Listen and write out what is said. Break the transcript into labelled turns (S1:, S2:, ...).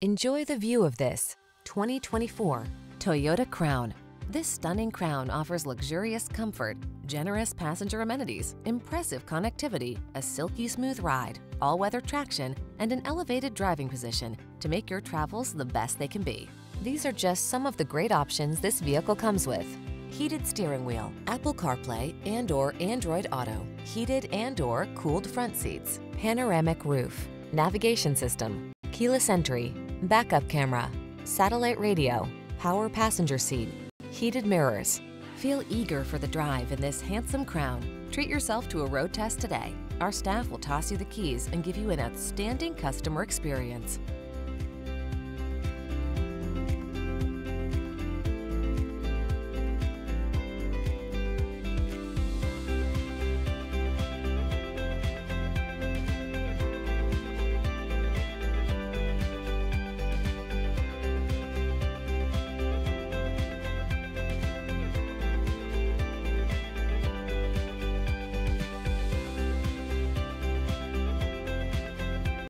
S1: Enjoy the view of this 2024 Toyota Crown. This stunning crown offers luxurious comfort, generous passenger amenities, impressive connectivity, a silky smooth ride, all-weather traction, and an elevated driving position to make your travels the best they can be. These are just some of the great options this vehicle comes with. Heated steering wheel, Apple CarPlay and or Android Auto, heated and or cooled front seats, panoramic roof, navigation system, keyless entry, backup camera, satellite radio, power passenger seat, heated mirrors. Feel eager for the drive in this handsome crown. Treat yourself to a road test today. Our staff will toss you the keys and give you an outstanding customer experience.